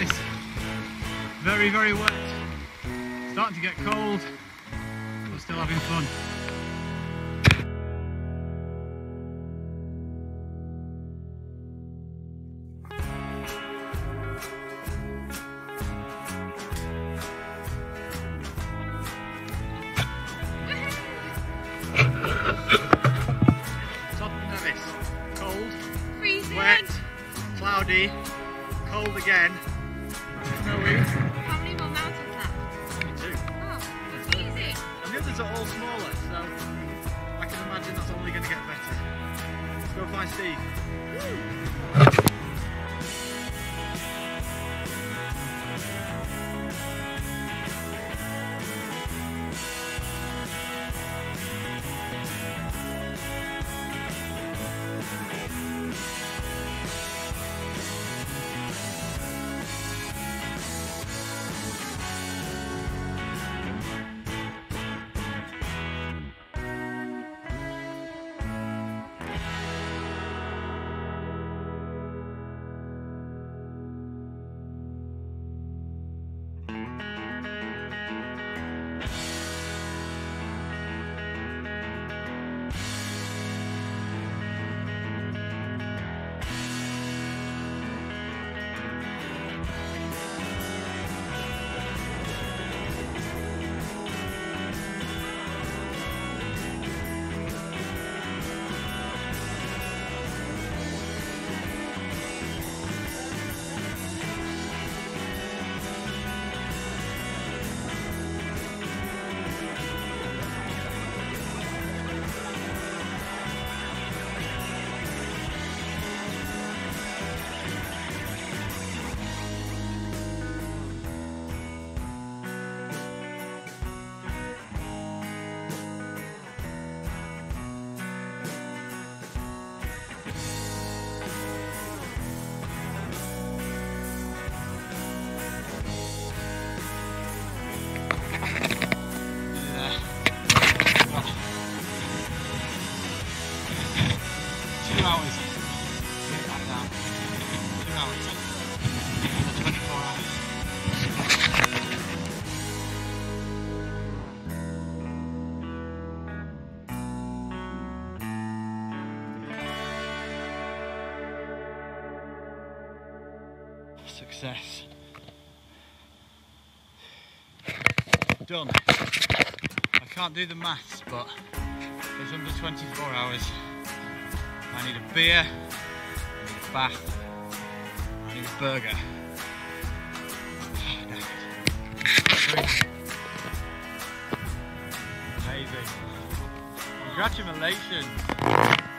Nevis. Very, very wet. Starting to get cold, but still having fun. Top of. Cold, Freezing. wet, cloudy, cold again. Snowy. How many more mountains left? Only two. Oh, it's easy. And the others are all smaller, so I can imagine that's only going to get better. Let's go find Steve. Two hours. Get that down. Two hours. 24 hours. Success. Done. I can't do the maths, but it's under 24 hours. I need a beer, I need a bath, I need a burger. Ah, Amazing. Congratulations.